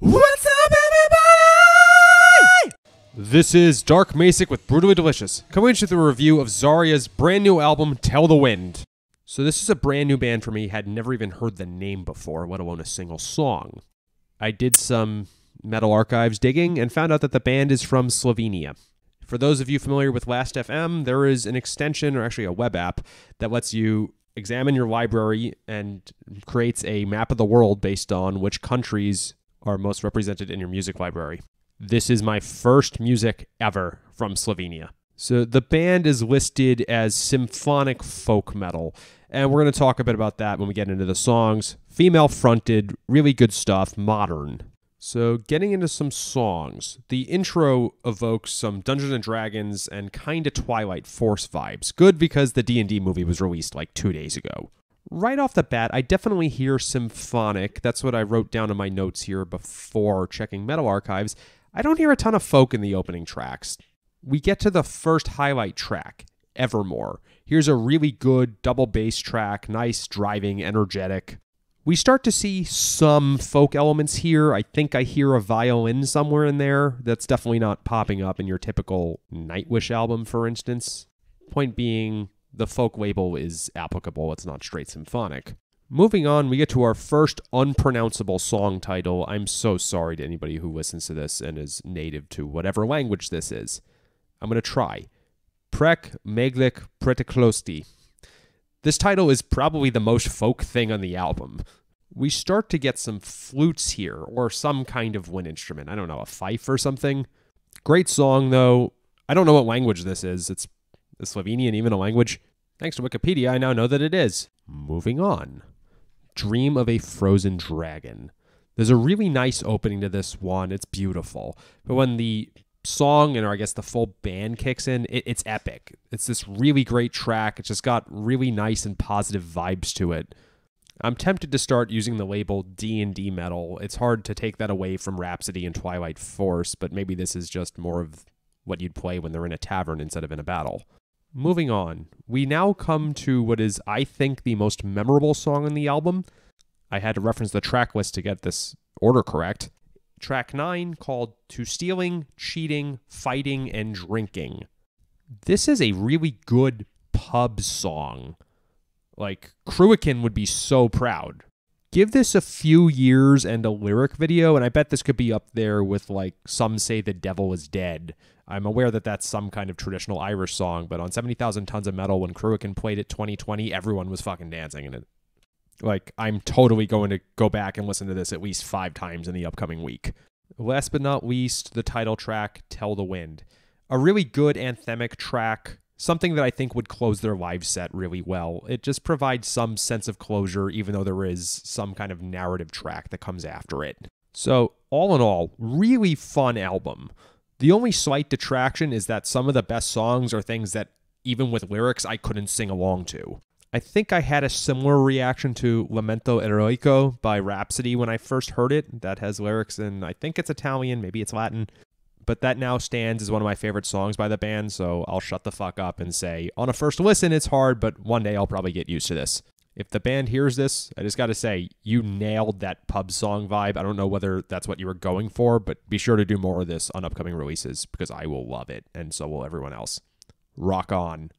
What's up, everybody? This is Dark Macek with Brutally Delicious, coming to the review of Zaria's brand new album, Tell the Wind. So, this is a brand new band for me, had never even heard the name before, let alone a single song. I did some Metal Archives digging and found out that the band is from Slovenia. For those of you familiar with Last.fm, there is an extension, or actually a web app, that lets you examine your library and creates a map of the world based on which countries are most represented in your music library. This is my first music ever from Slovenia. So the band is listed as symphonic folk metal, and we're going to talk a bit about that when we get into the songs. Female fronted, really good stuff, modern. So, getting into some songs, the intro evokes some Dungeons and Dragons and kind of Twilight Force vibes. Good because the D&D movie was released like 2 days ago. Right off the bat, I definitely hear symphonic. That's what I wrote down in my notes here before checking Metal Archives. I don't hear a ton of folk in the opening tracks. We get to the first highlight track, Evermore. Here's a really good double bass track, nice, driving, energetic we start to see some folk elements here. I think I hear a violin somewhere in there. That's definitely not popping up in your typical Nightwish album, for instance. Point being, the folk label is applicable, it's not straight symphonic. Moving on, we get to our first unpronounceable song title. I'm so sorry to anybody who listens to this and is native to whatever language this is. I'm going to try. Prek Meglik Preteklosti. This title is probably the most folk thing on the album. We start to get some flutes here, or some kind of wind instrument. I don't know, a fife or something. Great song, though. I don't know what language this is. It's Slovenian, even a language. Thanks to Wikipedia, I now know that it is. Moving on. Dream of a Frozen Dragon. There's a really nice opening to this one. It's beautiful. But when the song and or I guess the full band kicks in, it, it's epic. It's this really great track. It's just got really nice and positive vibes to it. I'm tempted to start using the label D&D metal. It's hard to take that away from Rhapsody and Twilight Force, but maybe this is just more of what you'd play when they're in a tavern instead of in a battle. Moving on, we now come to what is, I think, the most memorable song on the album. I had to reference the track list to get this order correct track 9 called To Stealing, Cheating, Fighting, and Drinking. This is a really good pub song. Like, Cruachan would be so proud. Give this a few years and a lyric video, and I bet this could be up there with, like, Some Say the Devil is Dead. I'm aware that that's some kind of traditional Irish song, but on 70,000 Tons of Metal, when Cruachan played it 2020, everyone was fucking dancing, and it like I'm totally going to go back and listen to this at least five times in the upcoming week. Last but not least, the title track, Tell the Wind. A really good anthemic track, something that I think would close their live set really well. It just provides some sense of closure, even though there is some kind of narrative track that comes after it. So, all in all, really fun album. The only slight detraction is that some of the best songs are things that, even with lyrics, I couldn't sing along to. I think I had a similar reaction to Lamento Eroico by Rhapsody when I first heard it. That has lyrics in, I think it's Italian, maybe it's Latin. But that now stands as one of my favorite songs by the band, so I'll shut the fuck up and say, on a first listen, it's hard, but one day I'll probably get used to this. If the band hears this, I just got to say, you nailed that pub song vibe. I don't know whether that's what you were going for, but be sure to do more of this on upcoming releases because I will love it, and so will everyone else. Rock on.